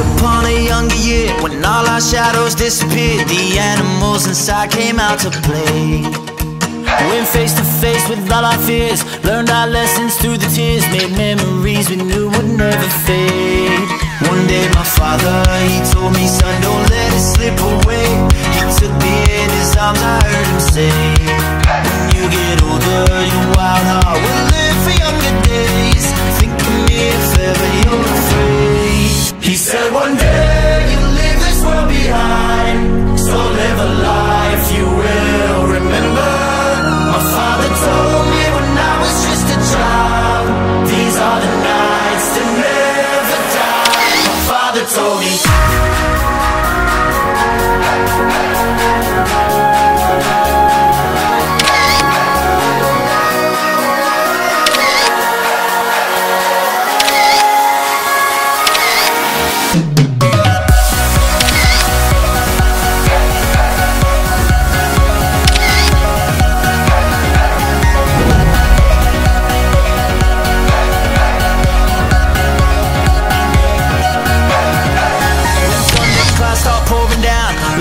Upon a younger year, when all our shadows disappeared, the animals inside came out to play. Went face to face with all our fears, learned our lessons through the tears, made memories we knew would never fade. One day my father, he told me, son, told me.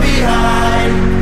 behind.